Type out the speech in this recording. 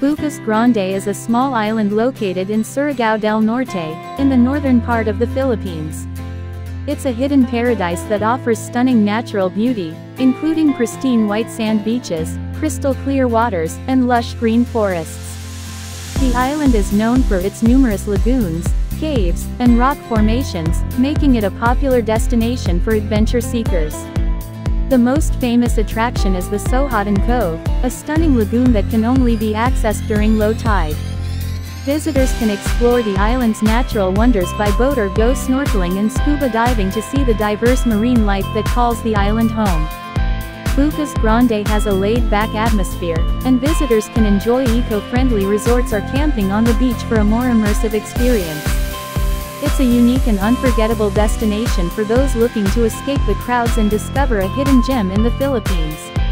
Bucas Grande is a small island located in Surigao del Norte, in the northern part of the Philippines. It's a hidden paradise that offers stunning natural beauty, including pristine white sand beaches, crystal clear waters, and lush green forests. The island is known for its numerous lagoons, caves, and rock formations, making it a popular destination for adventure seekers. The most famous attraction is the Sohoton Cove, a stunning lagoon that can only be accessed during low tide. Visitors can explore the island's natural wonders by boat or go snorkeling and scuba diving to see the diverse marine life that calls the island home. Bucas Grande has a laid-back atmosphere, and visitors can enjoy eco-friendly resorts or camping on the beach for a more immersive experience. It's a unique and unforgettable destination for those looking to escape the crowds and discover a hidden gem in the Philippines.